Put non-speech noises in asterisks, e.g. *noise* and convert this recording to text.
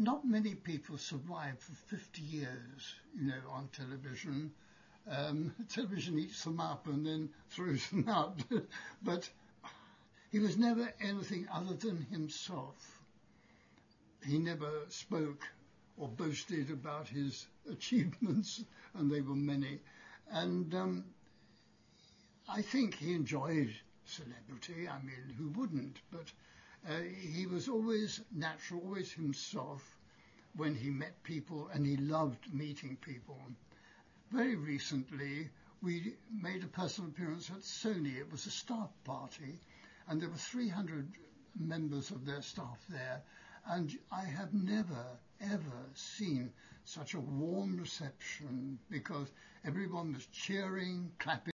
not many people survive for 50 years, you know, on television. Um, *laughs* television eats them up and then *laughs* throws them out. *laughs* but he was never anything other than himself. He never spoke or boasted about his achievements, and they were many. And um, I think he enjoyed celebrity. I mean, who wouldn't? But uh, he was always natural, always himself when he met people, and he loved meeting people. Very recently, we made a personal appearance at Sony. It was a staff party, and there were 300 members of their staff there, and I have never, ever seen such a warm reception because everyone was cheering, clapping.